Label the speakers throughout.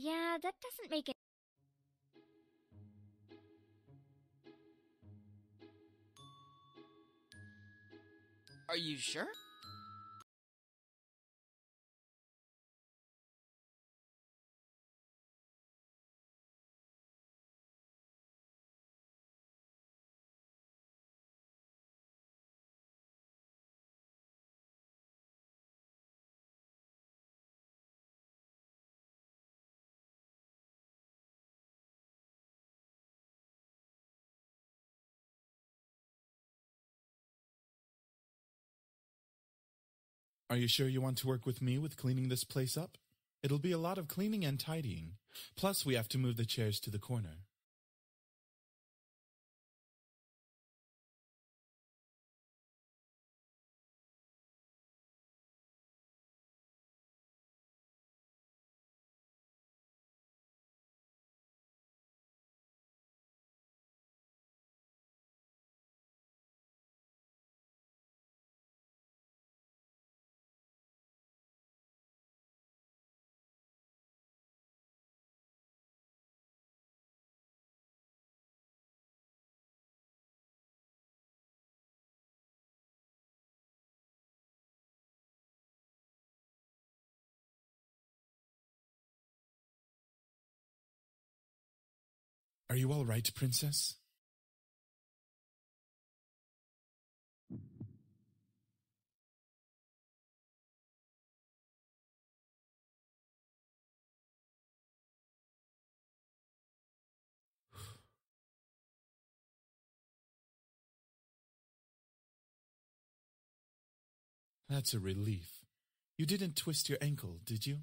Speaker 1: Yeah, that doesn't make it.
Speaker 2: Are you sure?
Speaker 3: Are you sure you want to work with me with cleaning this place up? It'll be a lot of cleaning and tidying. Plus, we have to move the chairs to the corner. Are you all right, Princess? That's a relief. You didn't twist your ankle, did you?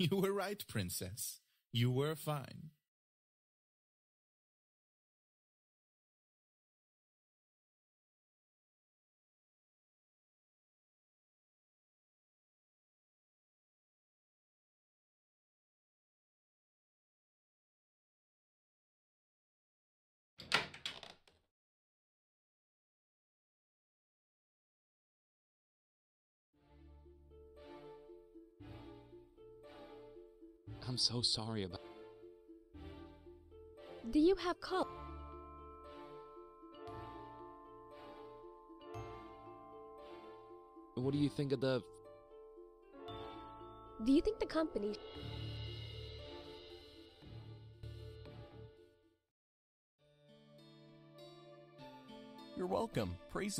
Speaker 3: You were right, Princess. You were fine.
Speaker 4: So sorry about.
Speaker 5: Do you have call?
Speaker 4: What do you think of the?
Speaker 5: Do you think the company
Speaker 6: You're welcome. Praise.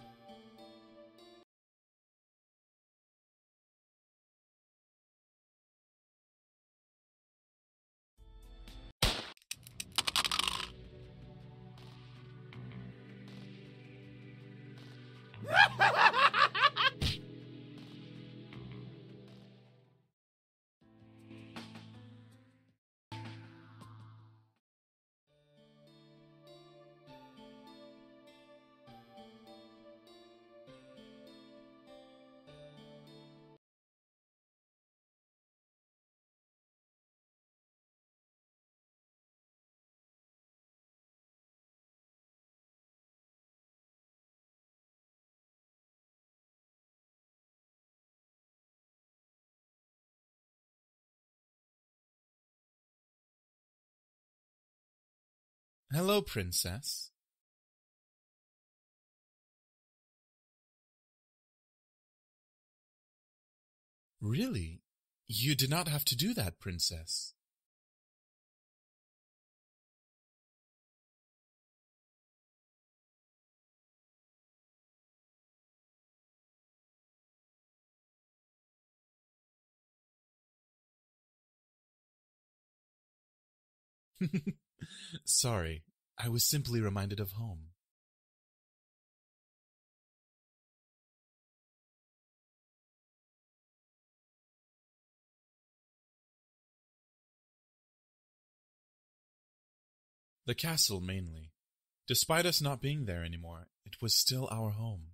Speaker 3: Hello, Princess. Really? You did not have to do that, Princess. Sorry, I was simply reminded of home. The castle mainly. Despite us not being there anymore, it was still our home.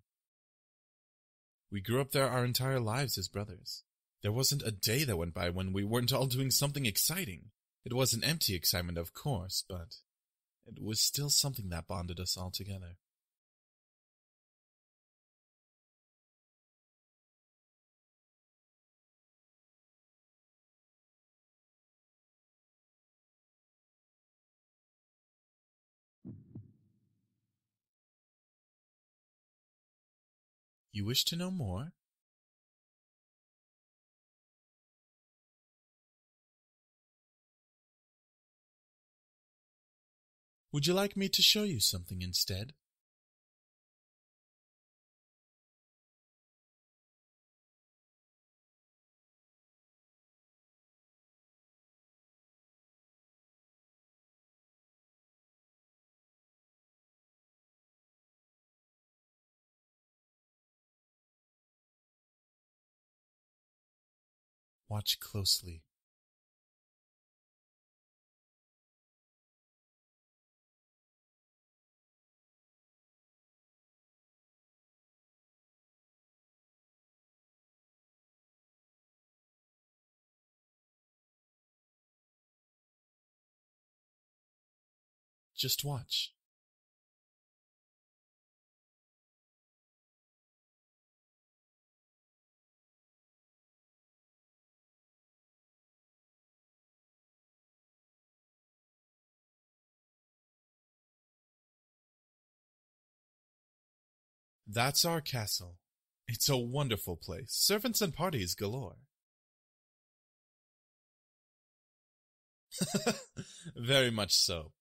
Speaker 3: We grew up there our entire lives as brothers. There wasn't a day that went by when we weren't all doing something exciting. It was an empty excitement, of course, but it was still something that bonded us all together. You wish to know more? Would you like me to show you something instead? Watch closely. Just watch. That's our castle. It's a wonderful place. Servants and parties galore. Very much so.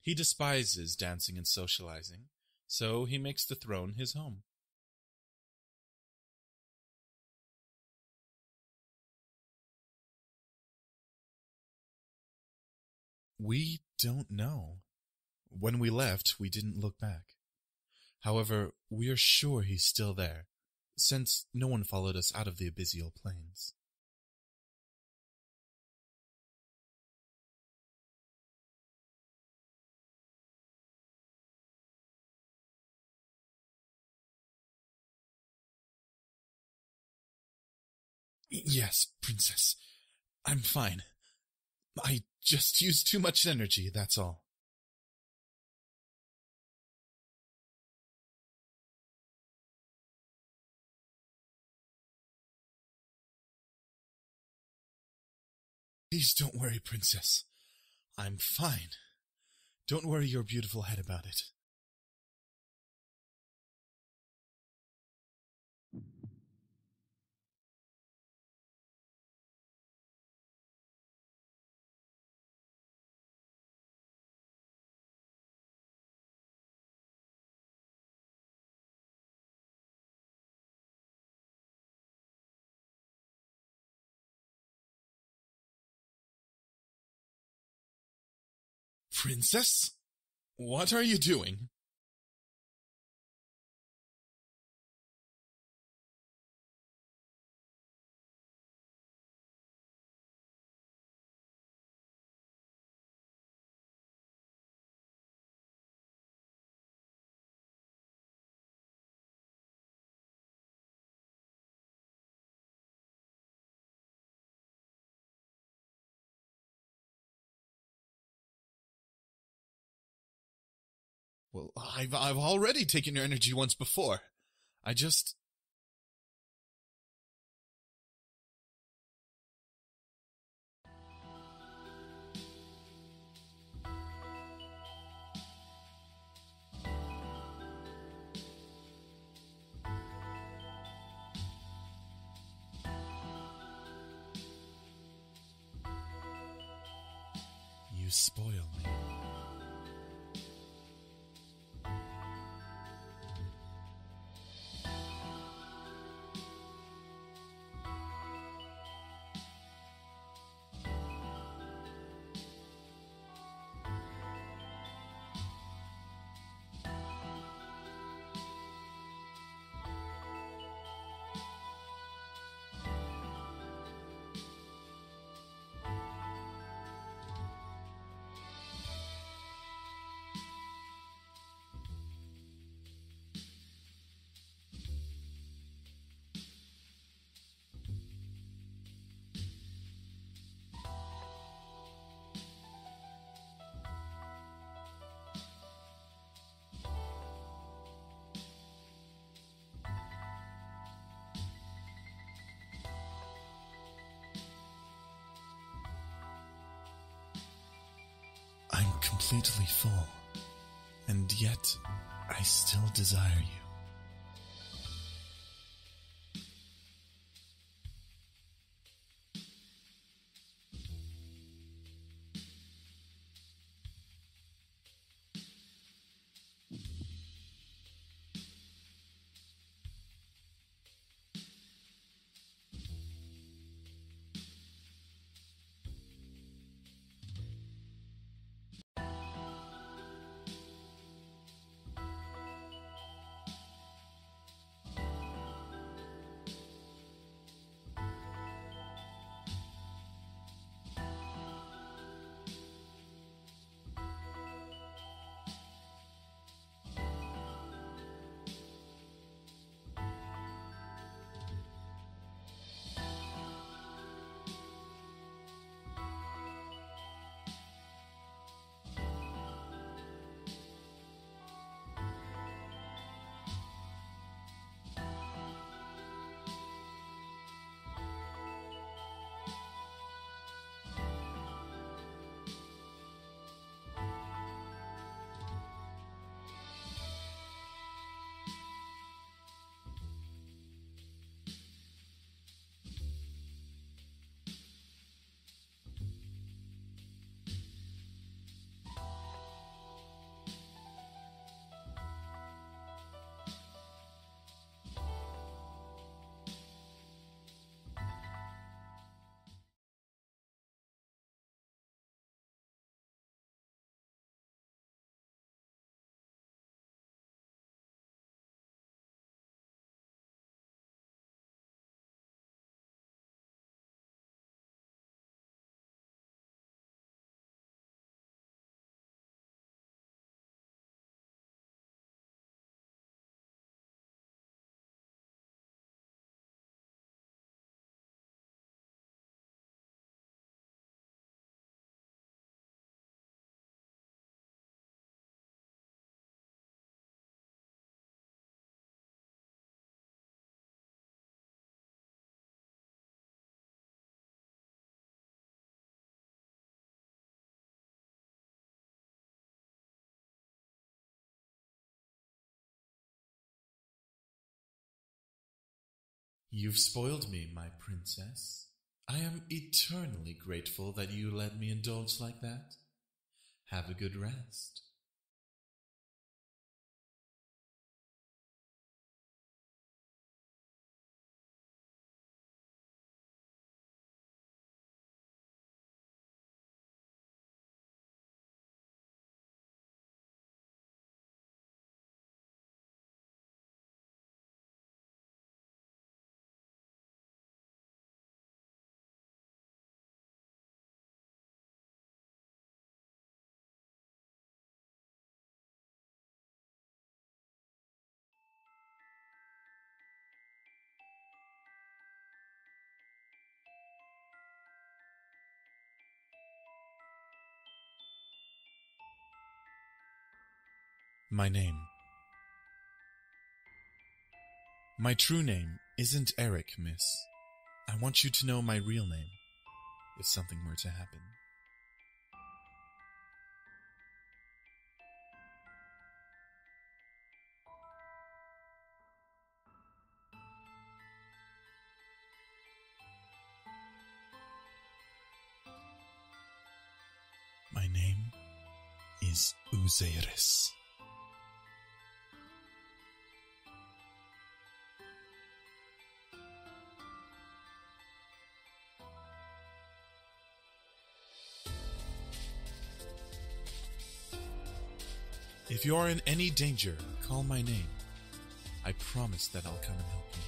Speaker 3: He despises dancing and socializing, so he makes the throne his home. We don't know. When we left, we didn't look back. However, we are sure he's still there, since no one followed us out of the abyssal plains. Yes, princess. I'm fine. I just used too much energy, that's all. Please don't worry, princess. I'm fine. Don't worry your beautiful head about it. Princess? What are you doing? Well, I've I've already taken your energy once before. I just You spoil me. Completely full, and yet I still desire you. You've spoiled me, my princess. I am eternally grateful that you let me indulge like that. Have a good rest. My name. My true name isn't Erik, miss. I want you to know my real name, if something were to happen. My name is Uzairis. If you are in any danger, call my name. I promise that I'll come and help you.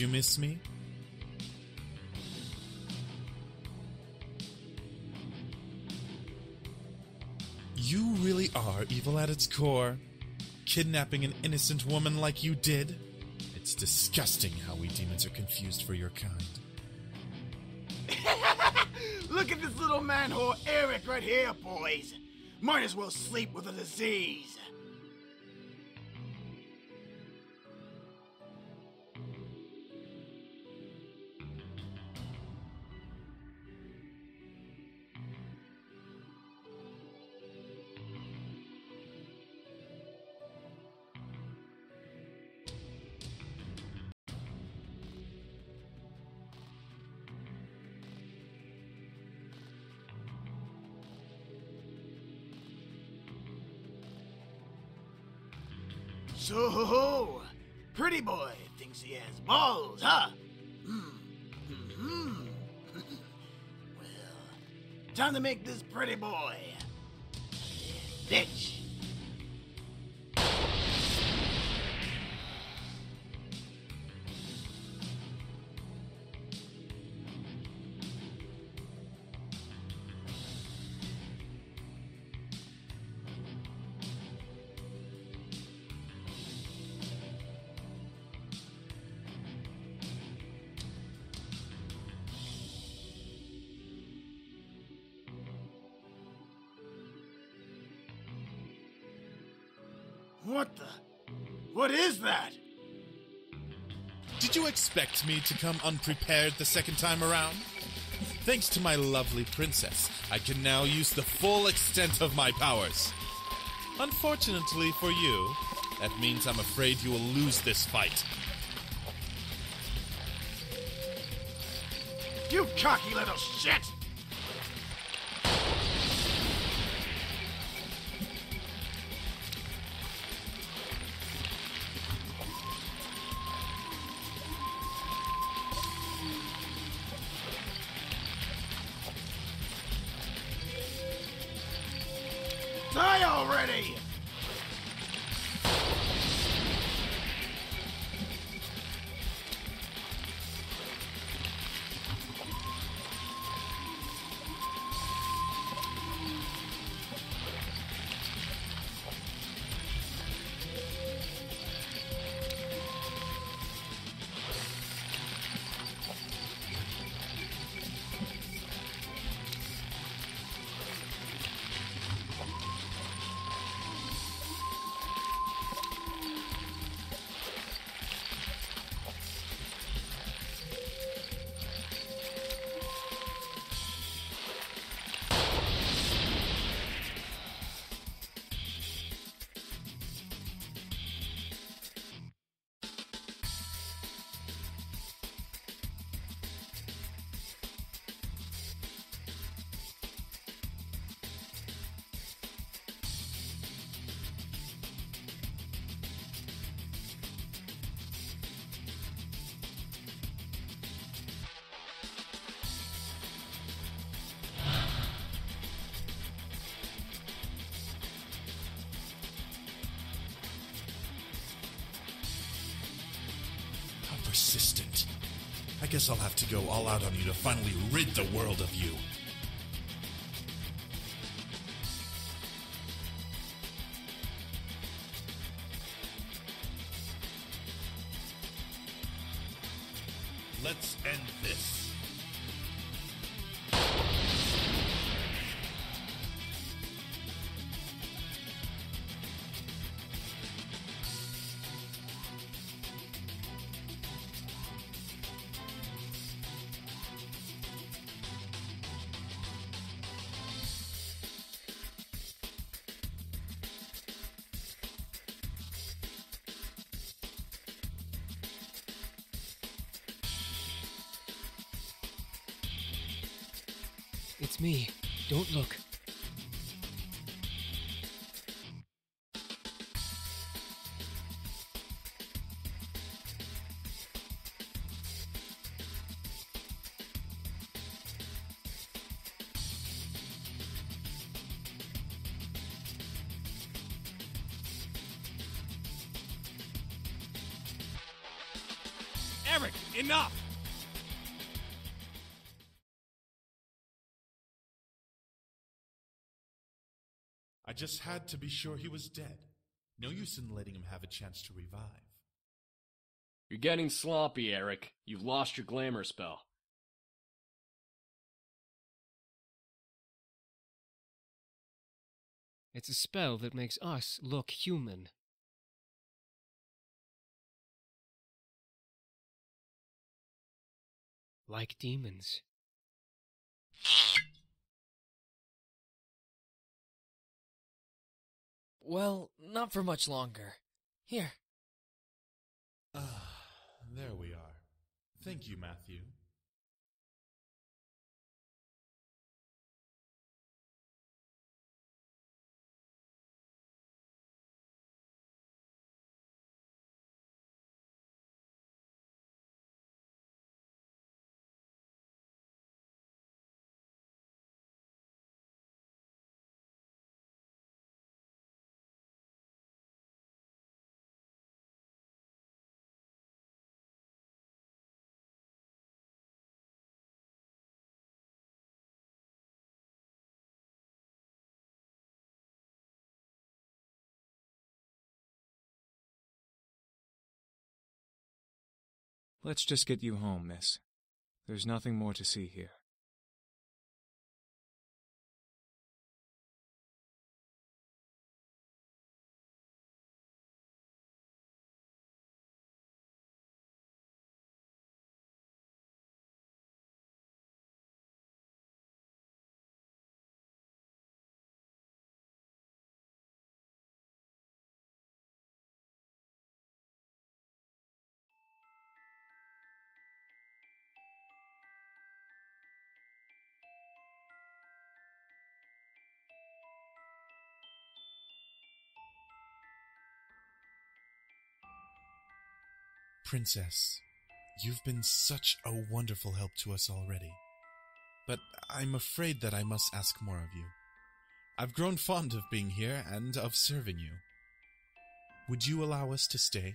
Speaker 3: You miss me? You really are evil at its core. Kidnapping an innocent woman like you did. It's disgusting how we demons are confused for your kind.
Speaker 1: Look at this little manhole Erik right here, boys. Might as well sleep with a disease. So, pretty boy thinks he has balls, huh? Hmm. Hmm. well, time to make this pretty boy
Speaker 3: expect me to come unprepared the second time around? Thanks to my lovely princess, I can now use the full extent of my powers. Unfortunately for you, that means I'm afraid you will lose this fight.
Speaker 1: You cocky little shit! Already!
Speaker 3: Persistent. I guess I'll have to go all out on you to finally rid the world of you.
Speaker 4: It's me. Don't look.
Speaker 3: Just had to be sure he was dead. No use in letting him have a chance to revive.
Speaker 7: You're getting sloppy, Erik. You've lost your glamour spell.
Speaker 4: It's a spell that makes us look human. Like demons.
Speaker 2: Well, not for much longer. Here.
Speaker 3: Ah, there we are. Thank you, Matthew.
Speaker 8: Let's just get you home, miss. There's nothing more to see here.
Speaker 3: Princess, you've been such a wonderful help to us already. But I'm afraid that I must ask more of you. I've grown fond of being here and of serving you. Would you allow us to stay?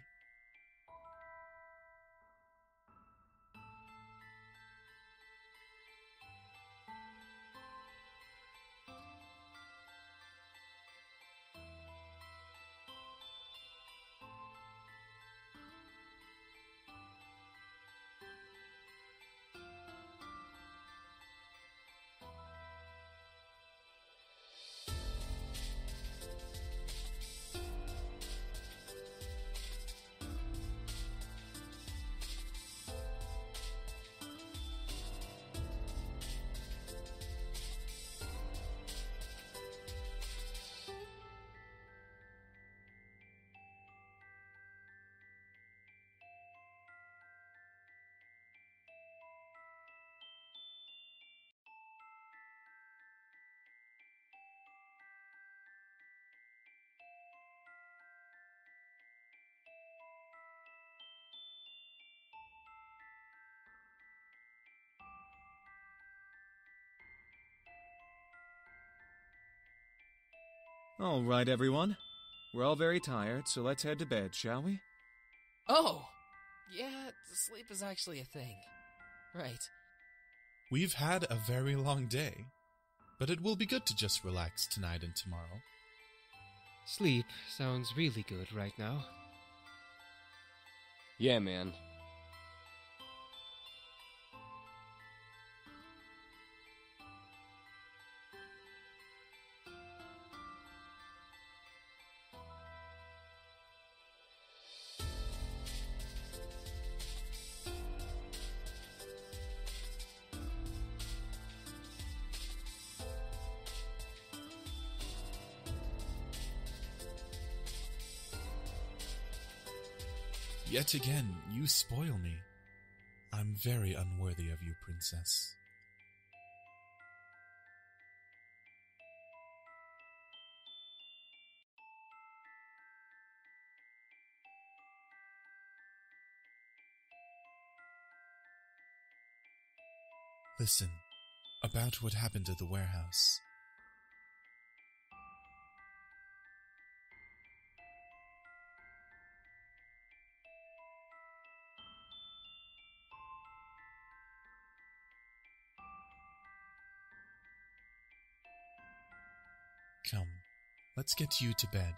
Speaker 8: All right, everyone. We're all very tired, so let's head to bed, shall we?
Speaker 2: Oh! Yeah, sleep is actually a thing. Right.
Speaker 3: We've had a very long day, but it will be good to just relax tonight and tomorrow.
Speaker 4: Sleep sounds really good right now.
Speaker 7: Yeah, man.
Speaker 3: Again, you spoil me. I'm very unworthy of you, Princess. Listen, about what happened at the warehouse. Let's get you to bed.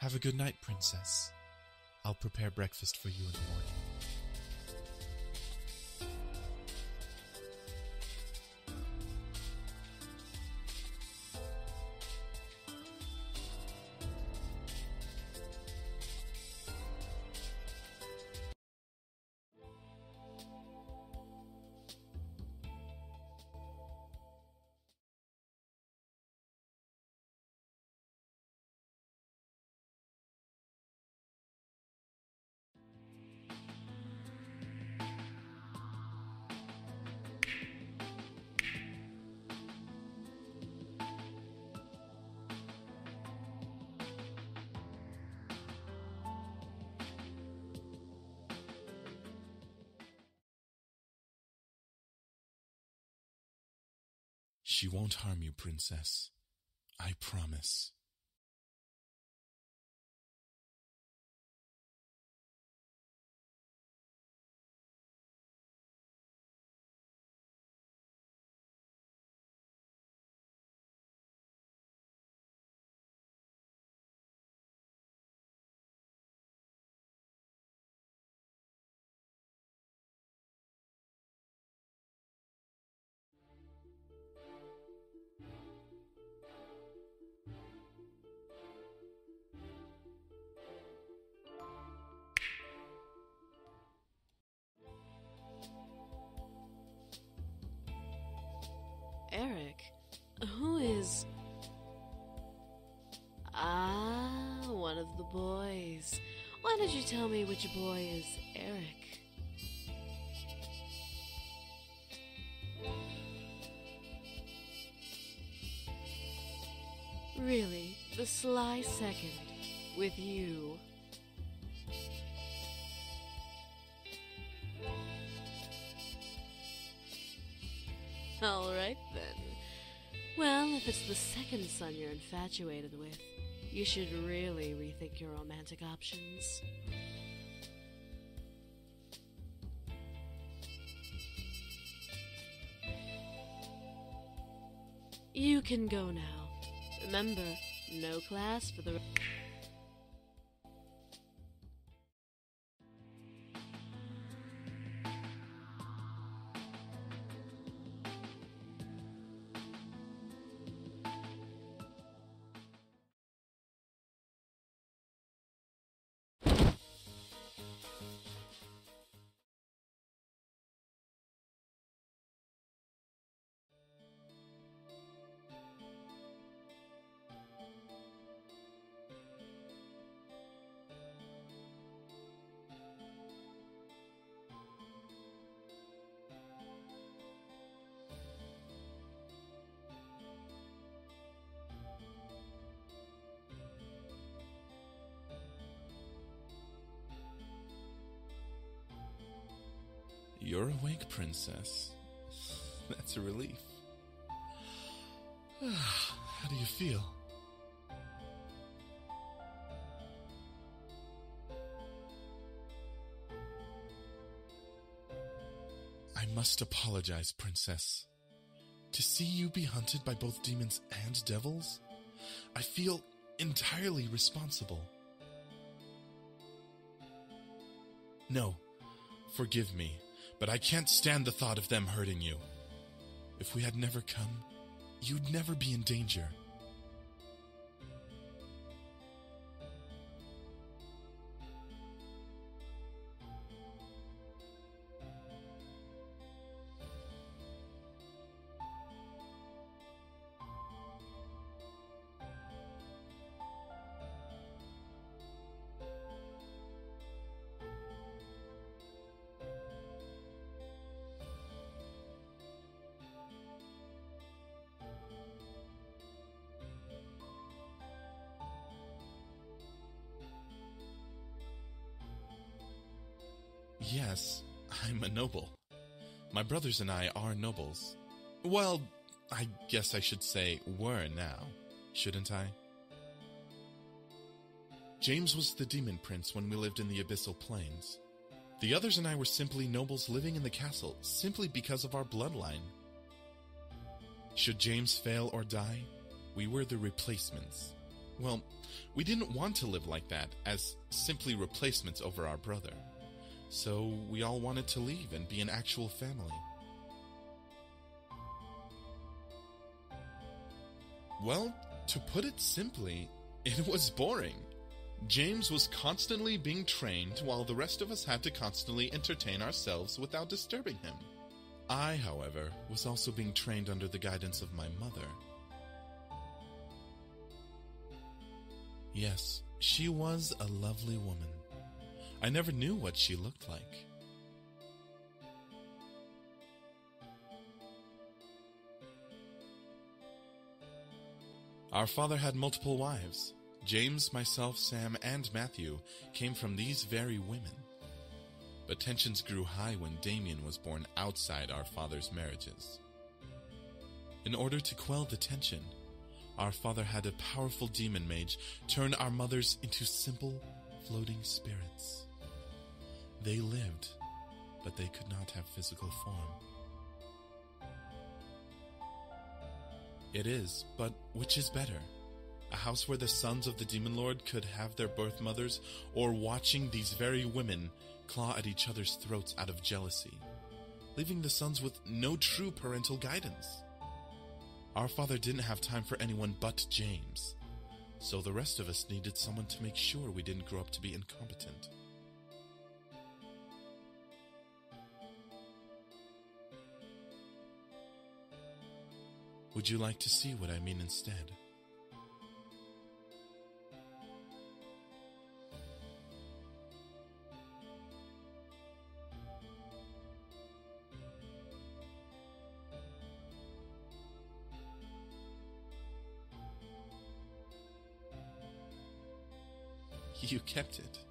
Speaker 3: Have a good night, Princess. I'll prepare breakfast for you in the morning. She won't harm you, Princess. I promise.
Speaker 9: Tell me which boy is Erik? Really, the sly second with you. All right then. Well, if it's the second son you're infatuated with, you should really rethink your romantic options. You can go now. Remember, no class for the.
Speaker 3: Princess. That's a relief. How do you feel? I must apologize, Princess. To see you be hunted by both demons and devils, I feel entirely responsible. No, forgive me, but I can't stand the thought of them hurting you. If we had never come, you'd never be in danger. Yes, I'm a noble. My brothers and I are nobles. Well, I guess I should say were now, shouldn't I? James was the demon prince when we lived in the abyssal plains. The others and I were simply nobles living in the castle simply because of our bloodline. Should James fail or die, we were the replacements. Well, we didn't want to live like that, as simply replacements over our brother. So we all wanted to leave and be an actual family. Well, to put it simply, it was boring. James was constantly being trained while the rest of us had to constantly entertain ourselves without disturbing him. I, however, was also being trained under the guidance of my mother. Yes, she was a lovely woman. I never knew what she looked like. Our father had multiple wives. James, myself, Sam, and Matthew came from these very women. But tensions grew high when Damien was born outside our father's marriages. In order to quell the tension, our father had a powerful demon mage turn our mothers into simple, floating spirits. They lived, but they could not have physical form. It is, but which is better? A house where the sons of the demon lord could have their birth mothers, or watching these very women claw at each other's throats out of jealousy, leaving the sons with no true parental guidance? Our father didn't have time for anyone but James, so the rest of us needed someone to make sure we didn't grow up to be incompetent. Would you like to see what I mean instead? You kept it.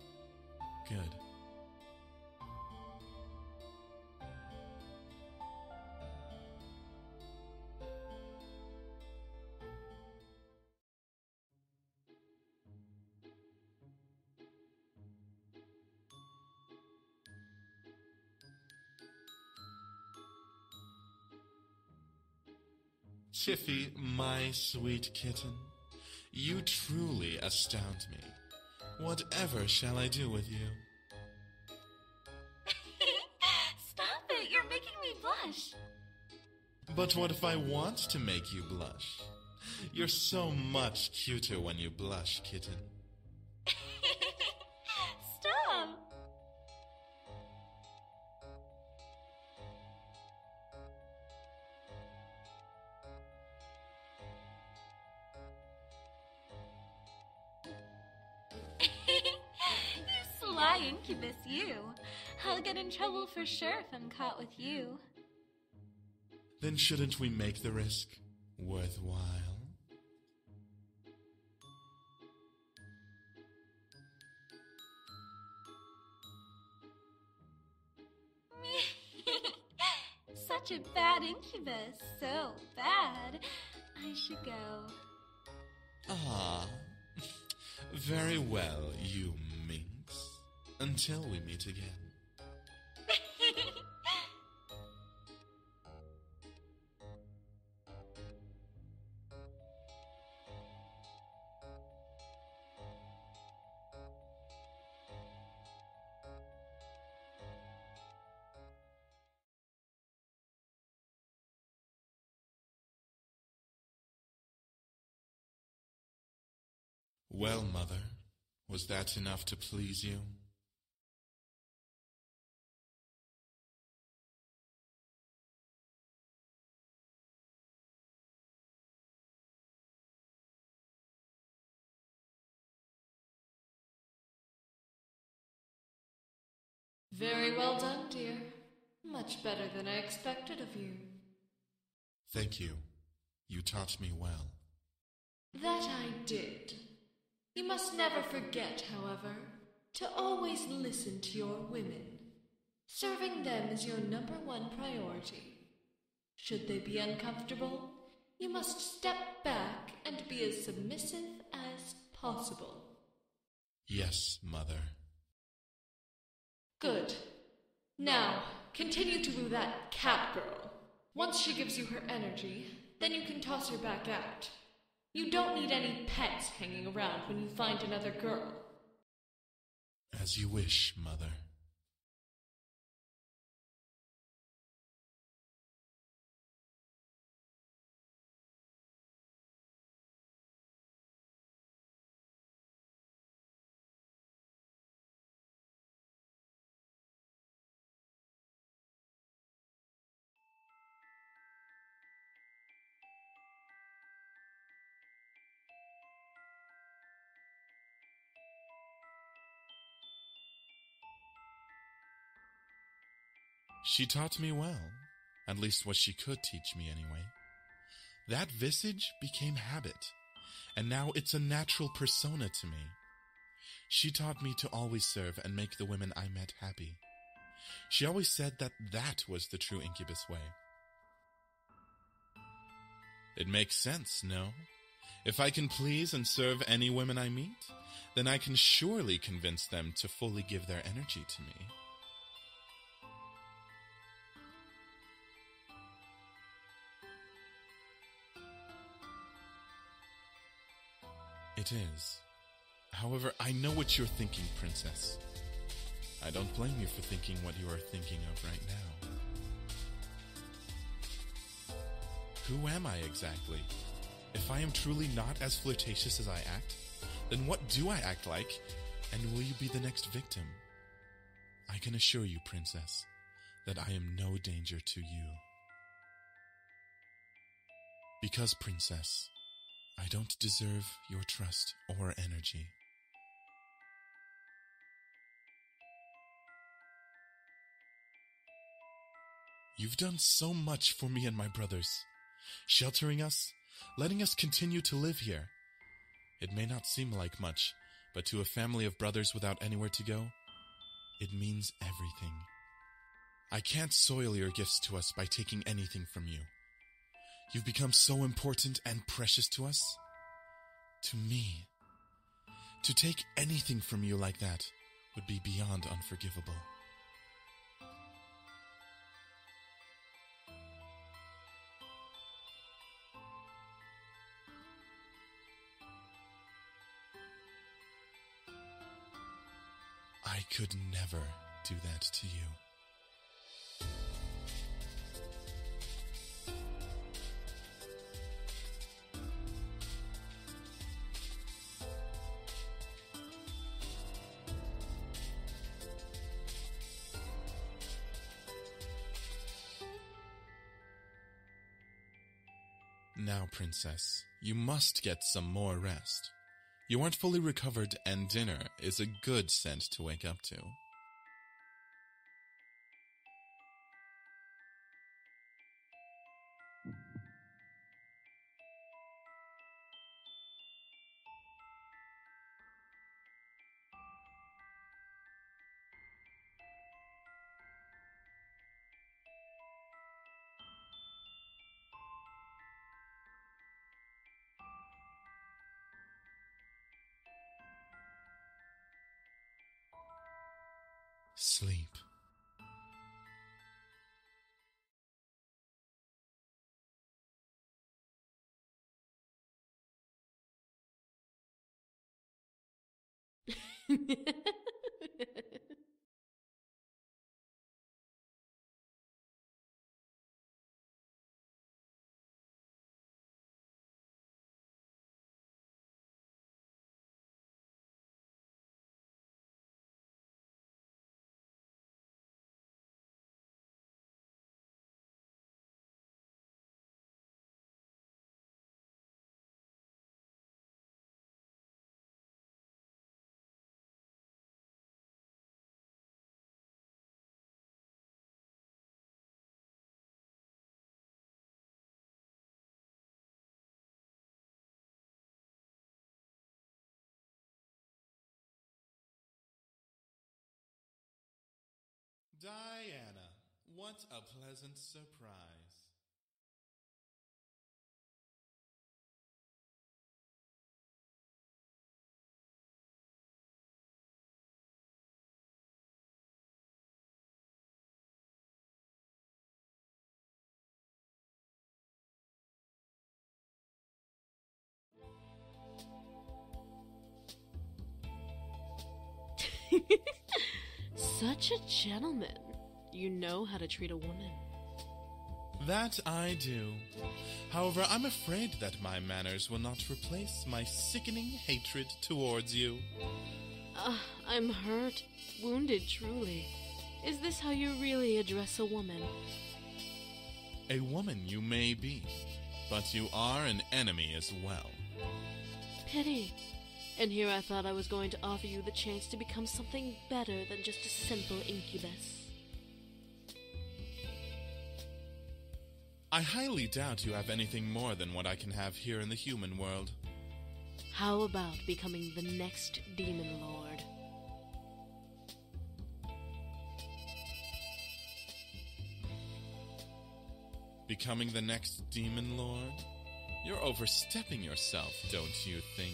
Speaker 3: My sweet kitten, you truly astound me. Whatever shall I do with you?
Speaker 10: Stop it! You're making me blush.
Speaker 3: But what if I want to make you blush? You're so much cuter when you blush, kitten.
Speaker 10: For sure if I'm caught with you.
Speaker 3: Then shouldn't we make the risk worthwhile?
Speaker 10: Me such a bad incubus. So bad. I should go.
Speaker 3: Ah, very well, you minx. Until we meet again. Well, mother, was that enough to please you?
Speaker 9: Very well done, dear. Much better than I expected of you.
Speaker 3: Thank you. You taught me well.
Speaker 9: That I did. You must never forget, however, to always listen to your women. Serving them is your number one priority. Should they be uncomfortable,
Speaker 11: You must step back and be as submissive as possible.
Speaker 3: Yes, Mother.
Speaker 11: Good. Now, continue to woo that cat girl. Once she gives you her energy, then you can toss her back out. You don't need any pets hanging around when you find another girl.
Speaker 3: As you wish, Mother. She taught me well, at least what she could teach me anyway. That visage became habit, and now it's a natural persona to me. She taught me to always serve and make the women I met happy. She always said that that was the true incubus way. It makes sense, no? If I can please and serve any women I meet, then I can surely convince them to fully give their energy to me. It is. However, I know what you're thinking, Princess. I don't blame you for thinking what you are thinking of right now. Who am I exactly? If I am truly not as flirtatious as I act, then what do I act like, and will you be the next victim? I can assure you, Princess, that I am no danger to you. Because, Princess, I don't deserve your trust or energy. You've done so much for me and my brothers, sheltering us, letting us continue to live here. It may not seem like much, but to a family of brothers without anywhere to go, it means everything. I can't soil your gifts to us by taking anything from you. You've become so important and precious to us. To me. To take anything from you like that would be beyond unforgivable. I could never do that to you. Now, Princess, you must get some more rest. You aren't fully recovered, and dinner is a good scent to wake up to. Diana, what a pleasant surprise.
Speaker 9: Such a gentleman. You know how to treat a woman.
Speaker 3: That I do. However, I'm afraid that my manners will not replace my sickening hatred towards you.
Speaker 9: Uh, I'm hurt, wounded, truly. Is this how you really address a woman?
Speaker 3: A woman you may be, but you are an enemy as well.
Speaker 9: Pity. And here I thought I was going to offer you the chance to become something better than just a simple incubus.
Speaker 3: I highly doubt you have anything more than what I can have here in the human world.
Speaker 9: How about becoming the next demon lord?
Speaker 3: Becoming the next demon lord? You're overstepping yourself, don't you think?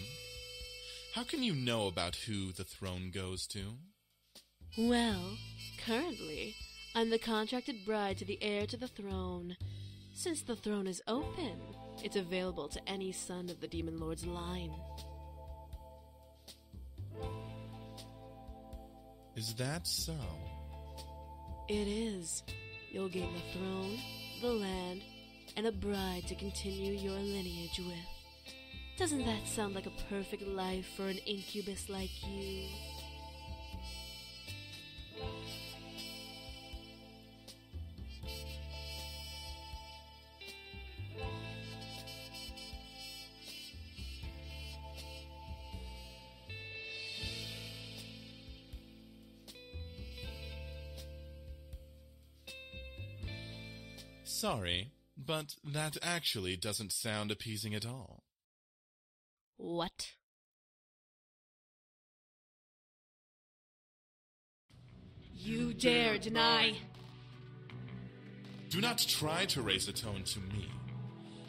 Speaker 3: How can you know about who the throne goes to?
Speaker 9: Well, currently, I'm the contracted bride to the heir to the throne. Since the throne is open, it's available to any son of the Demon Lord's line.
Speaker 3: Is that so?
Speaker 9: It is. You'll gain the throne, the land, and a bride to continue your lineage with. Doesn't that sound like a perfect life for an incubus like you?
Speaker 3: Sorry, but that actually doesn't sound appeasing at all.
Speaker 9: What?
Speaker 11: You dare deny.
Speaker 3: Do not try to raise a tone to me.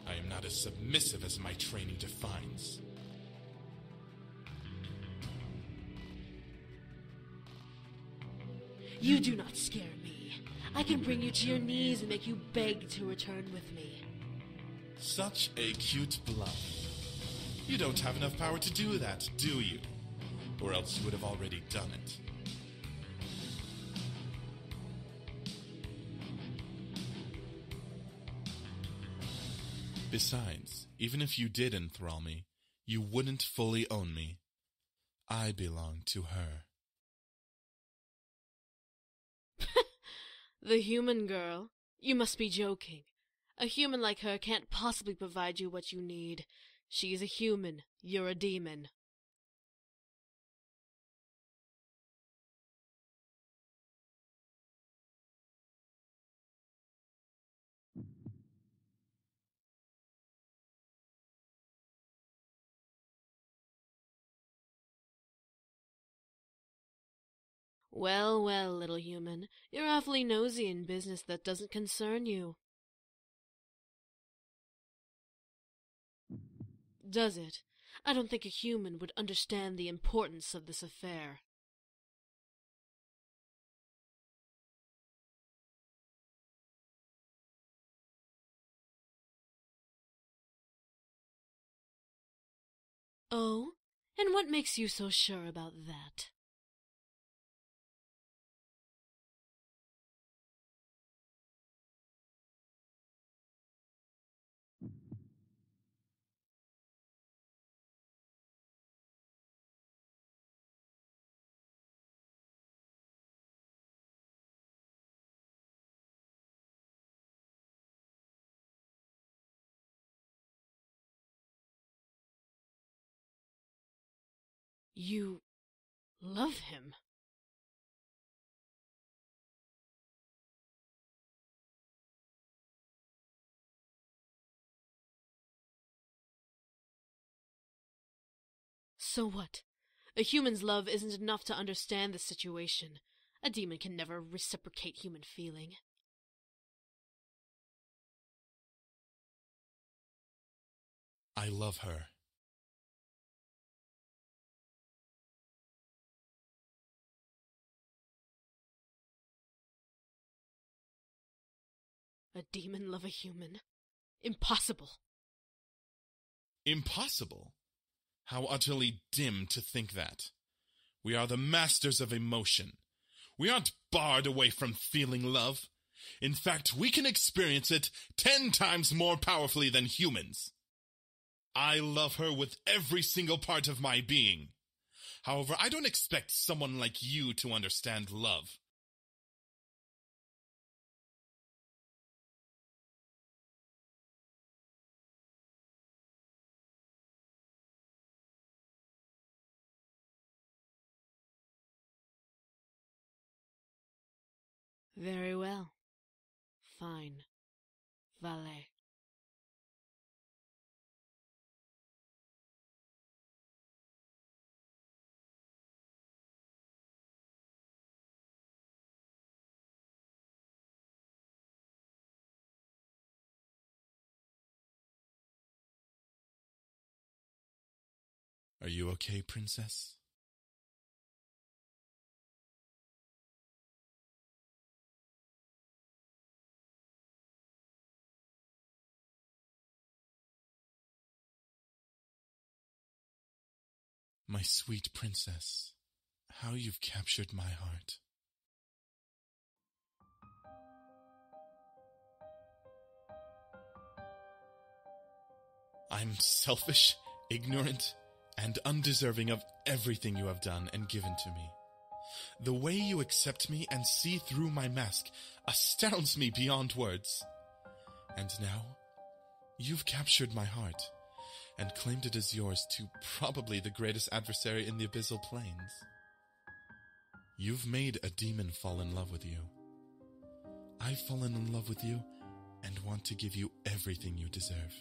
Speaker 3: I am not as submissive as my training defines.
Speaker 9: You do not scare me. I can bring you to your knees and make you beg to return with me.
Speaker 3: Such a cute bluff. You don't have enough power to do that, do you? Or else you would have already done it. Besides, even if you did enthrall me, you wouldn't fully own me. I belong to her.
Speaker 9: The human girl? You must be joking. A human like her can't possibly provide you what you need. She's a human. You're a demon. Well, well, little human, you're awfully nosy in business that doesn't concern you. Does it? I don't think a human would understand the importance of this affair. Oh? And what makes you so sure about that? You love him. So what? A human's love isn't enough to understand the situation. A demon can never reciprocate human feeling.
Speaker 3: I love her.
Speaker 9: A demon love a human? Impossible.
Speaker 3: Impossible? How utterly dim to think that. We are the masters of emotion. We aren't barred away from feeling love. In fact, we can experience it ten times more powerfully than humans. I love her with every single part of my being. However, I don't expect someone like you to understand love.
Speaker 9: Very well. Fine. Valet.
Speaker 3: Are you okay, princess? My sweet princess, how you've captured my heart. I'm selfish, ignorant, and undeserving of everything you have done and given to me. The way you accept me and see through my mask astounds me beyond words. And now, you've captured my heart and claimed it as yours to probably the greatest adversary in the abyssal plains. You've made a demon fall in love with you. I've fallen in love with you and want to give you everything you deserve.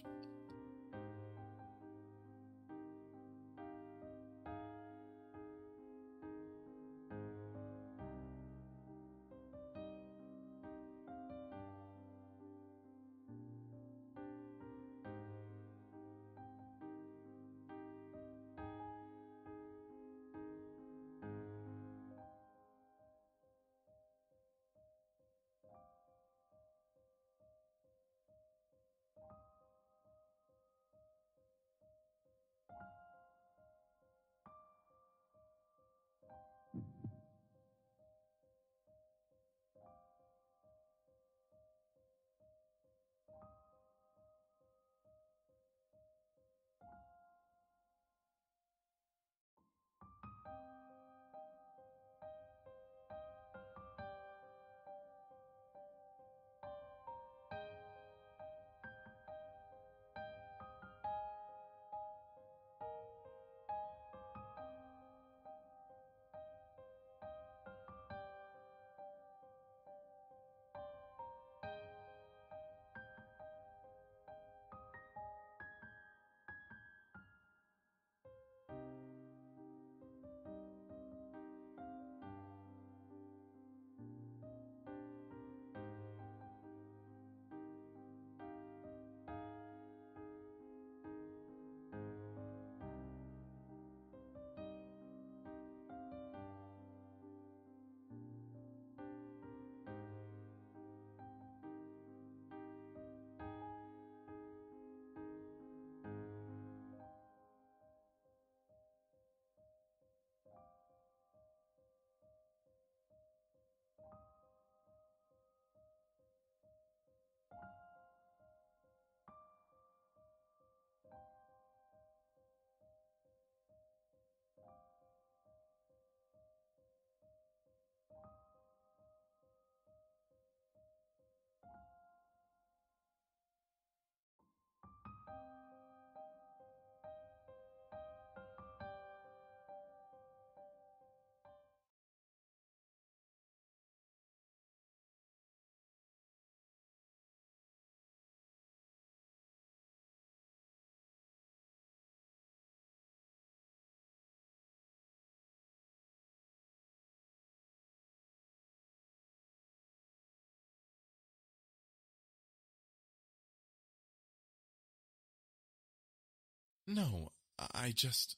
Speaker 3: No, I just.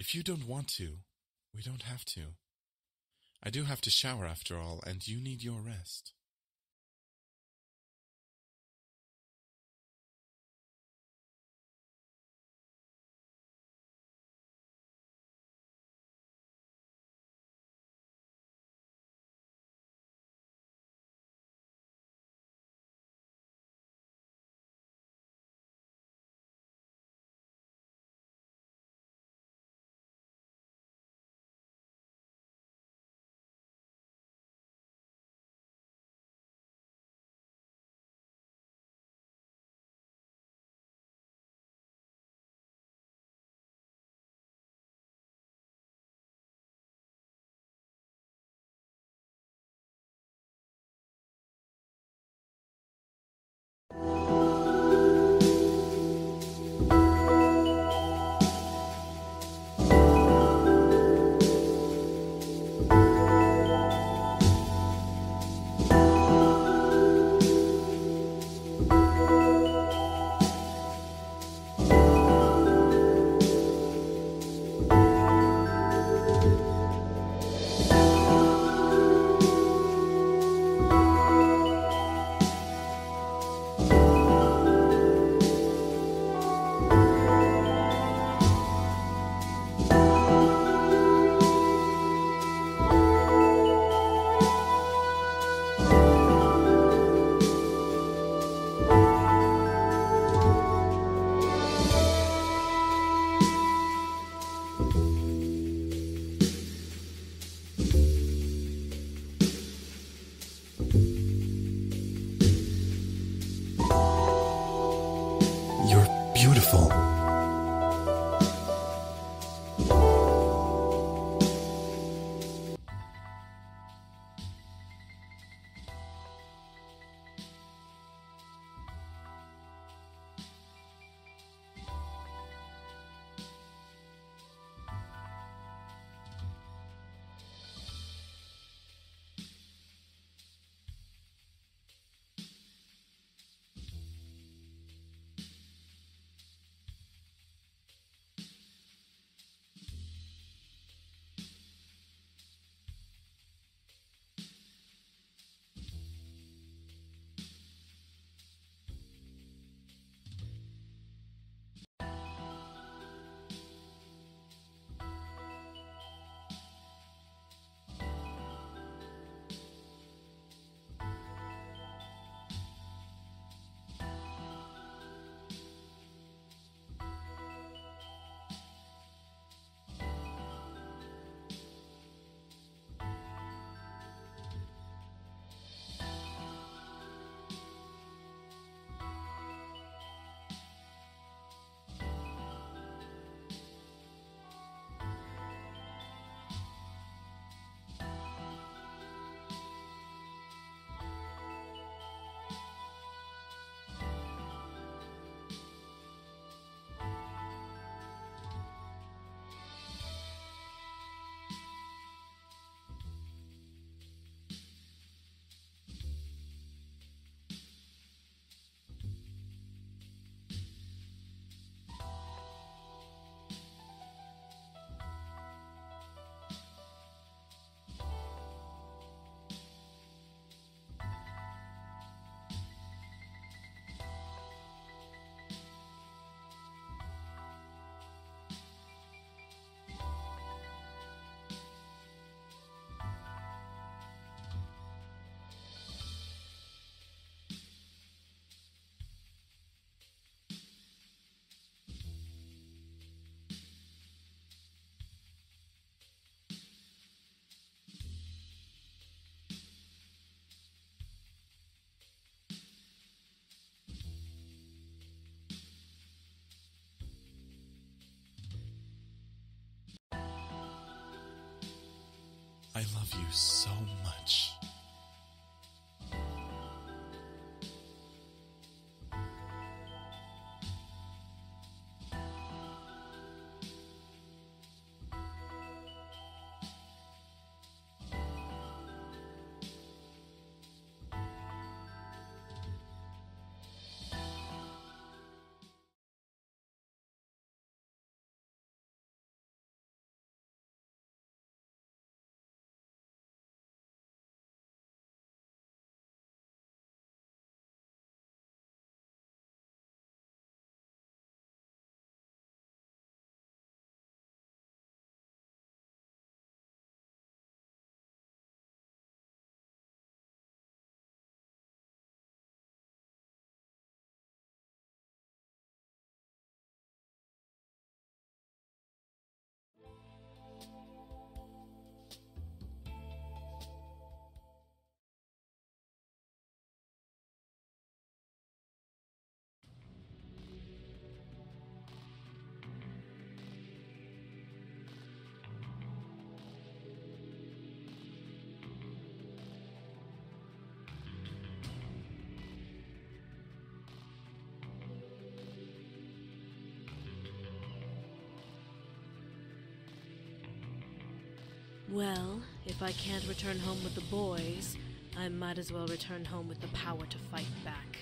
Speaker 3: If you don't want to, we don't have to. I do have to shower after all, and you need your rest. I love you so much.
Speaker 9: Well, if I can't return home with the boys, I might as well return home with the power to fight back.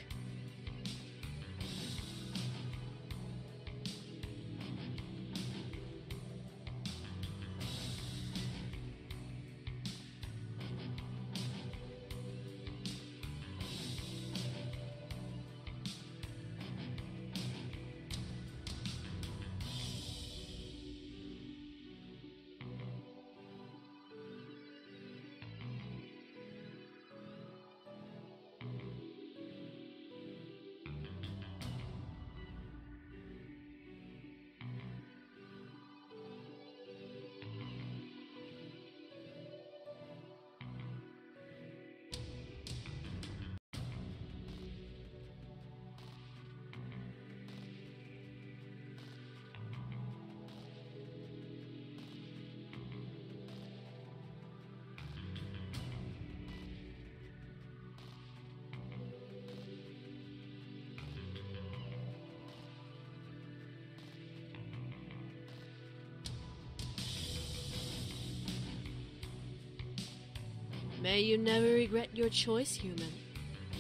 Speaker 9: May you never regret your choice, human.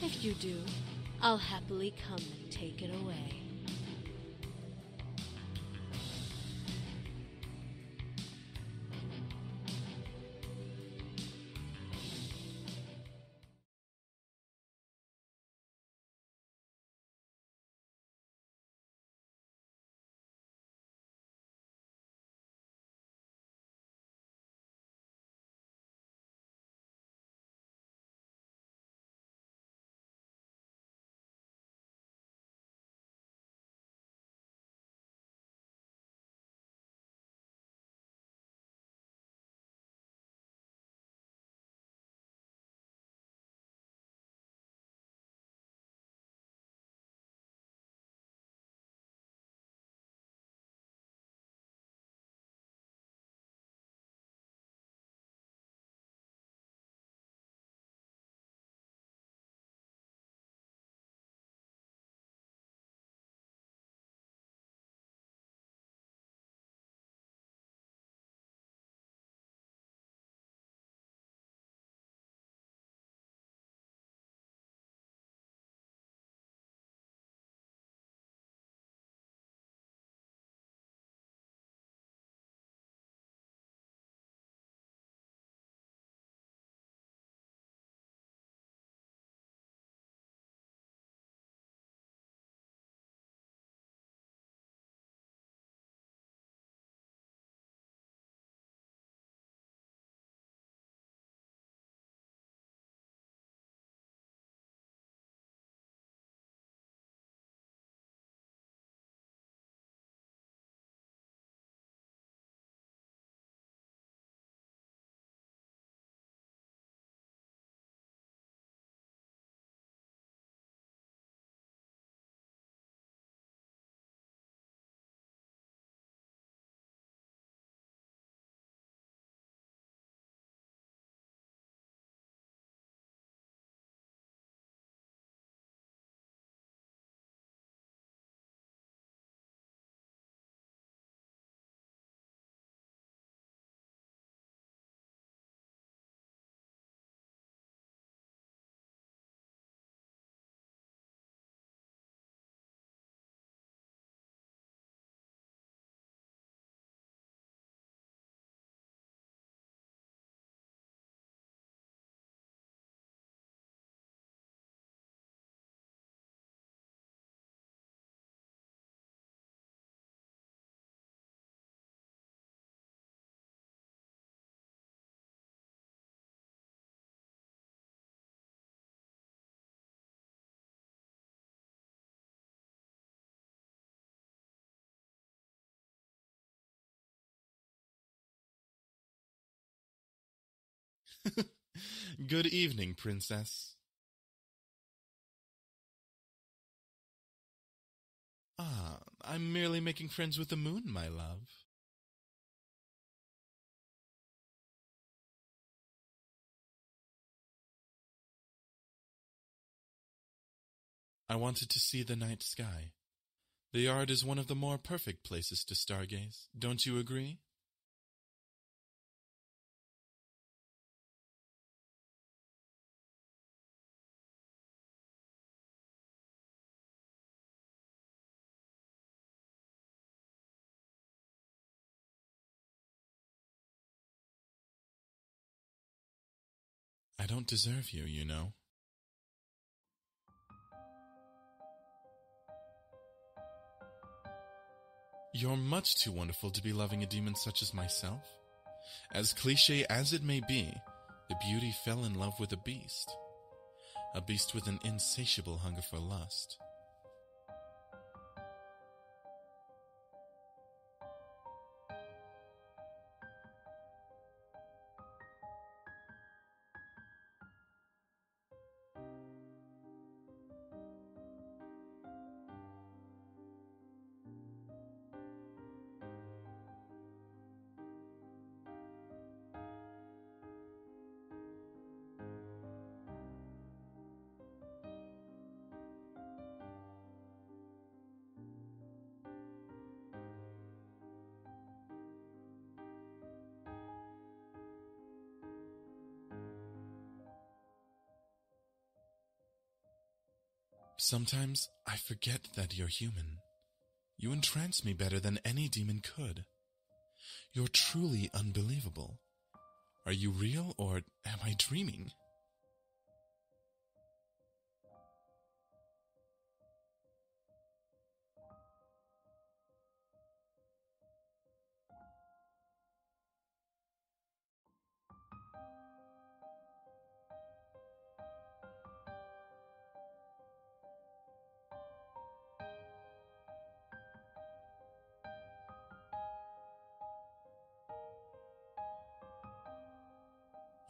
Speaker 9: If you do, I'll happily come and take it away.
Speaker 3: Good evening, Princess. Ah, I'm merely making friends with the moon, my love. I wanted to see the night sky. The yard is one of the more perfect places to stargaze. Don't you agree? Don't deserve you, you know. You're much too wonderful to be loving a demon such as myself. As cliche as it may be, the beauty fell in love with a beast. A beast with an insatiable hunger for lust. Sometimes I forget that you're human. You entrance me better than any demon could. You're truly unbelievable. Are you real or am I dreaming?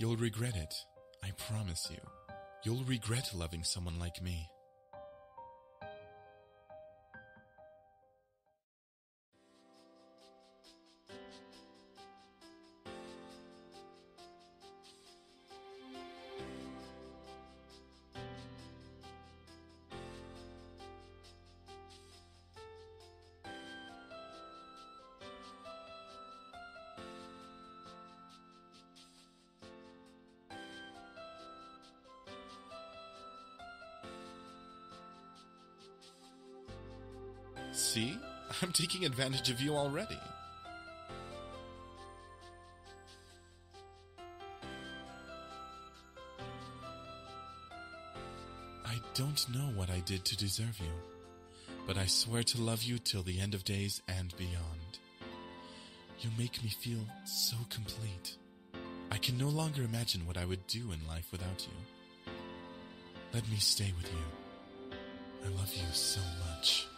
Speaker 3: You'll regret it. I promise you. You'll regret loving someone like me. See? I'm taking advantage of you already. I don't know what I did to deserve you, but I swear to love you till the end of days and beyond. You make me feel so complete. I can no longer imagine what I would do in life without you. Let me stay with you. I love you so much.